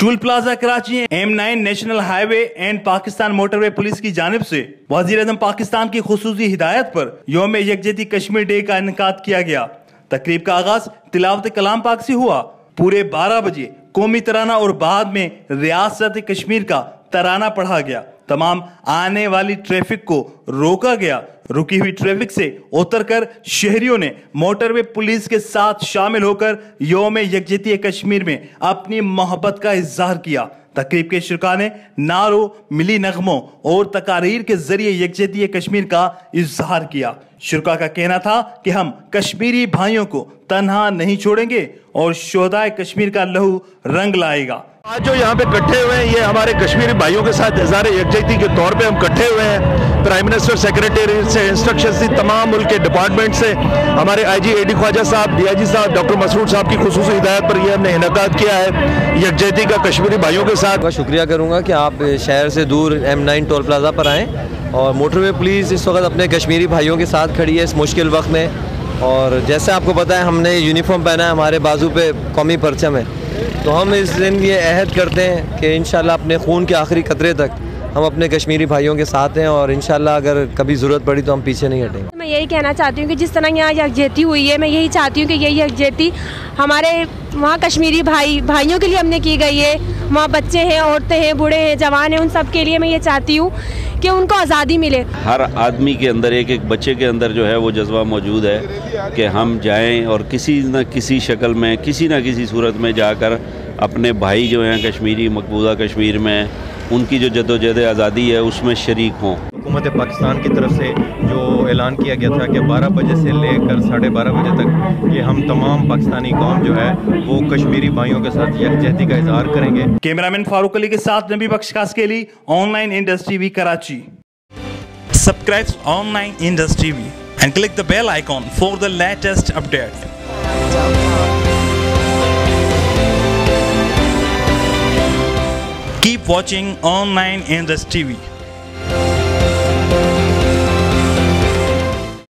Toll plaza Karachi M nine national highway and Pakistan motorway police की जानब ऐसी वजी अजम पाकिस्तान की खसूसी हिदायत आरोप योम यकजहती कश्मीर डे का इनका किया गया। तकरीब का आगाज़ तिलावत कलाम पाक ऐसी हुआ। पूरे बारह बजे कौमी तराना और बाद में रियासत कश्मीर का तराना पढ़ा गया। तमाम आने वाली ट्रैफ़िक को रोका गया। रुकी हुई ट्रैफ़िक से उतरकर शहरियों ने मोटरवे पुलिस के साथ शामिल होकर योम यकजती कश्मीर में अपनी मोहब्बत का इजहार किया। तकरीब के शुरा ने नारों, मिली नगमों और तकारीर के ज़रिए यकजती कश्मीर का इजहार किया। शुरा का कहना था कि हम कश्मीरी भाइयों को तनहा नहीं छोड़ेंगे और शोदाय कश्मीर का लहू रंग लाएगा। आज जो यहाँ पे इकट्ठे हुए हैं ये हमारे कश्मीरी भाइयों के साथ इजहार यकजहती के तौर पे हम इकट्ठे हुए हैं। प्राइम मिनिस्टर सेक्रेटरी से इंस्ट्रक्शन थी तमाम मुल्क के डिपार्टमेंट से। हमारे आई जी A D Khwaja Sahab D I जी साहब डॉक्टर मसरूद साहब की खसूस हिदायत पर यह हमने इनका किया है यकजहती का कश्मीरी भाइयों के साथ। शुक्रिया करूँगा कि आप शहर से दूर एम नाइन टोल प्लाजा पर आएँ। और मोटरवे पुलिस इस वक्त अपने कश्मीरी भाइयों के साथ खड़ी है इस मुश्किल वक्त में। और जैसे आपको पता है, हमने यूनिफॉर्म पहना है, हमारे बाजू पे कौमी परचम है। तो हम इस दिन ये अहद करते हैं कि इन अपने खून के आखिरी कतरे तक हम अपने कश्मीरी भाइयों के साथ हैं और इन अगर कभी ज़रूरत पड़ी तो हम पीछे नहीं हटेंगे। मैं यही कहना चाहती हूँ कि जिस तरह यहाँ यकजहती हुई है, मैं यही चाहती हूँ कि यही यकजहती हमारे वहाँ कश्मीरी भाई, भाइयों के लिए हमने की गई है। वहाँ बच्चे हैं, औरतें हैं, बूढ़े हैं, जवान हैं, उन सब के लिए मैं ये चाहती हूँ कि उनको आज़ादी मिले। हर आदमी के अंदर, एक एक बच्चे के अंदर जो है वो जज्बा मौजूद है कि हम जाएँ और किसी न किसी शक्ल में, किसी न किसी सूरत में जाकर अपने भाई जो हैं कश्मीरी मकबूजा कश्मीर में उनकी जो जदोजहद आज़ादी है उसमें शरीक हों। हुकूमत पाकिस्तान की तरफ़ से जो ऐलान किया गया था कि 12 बजे से लेकर साढ़े बारह बजे तक ये हम तमाम पाकिस्तानी कौम जो है वो कश्मीरी भाइयों के साथ यकजहती का इजहार करेंगे। कैमरामैन फारूक अली के साथ नबी बख्श खास के लिए online industry V Karachi. Subscribe online industry V and click the bell icon for the latest update Keep watching online in industry TV.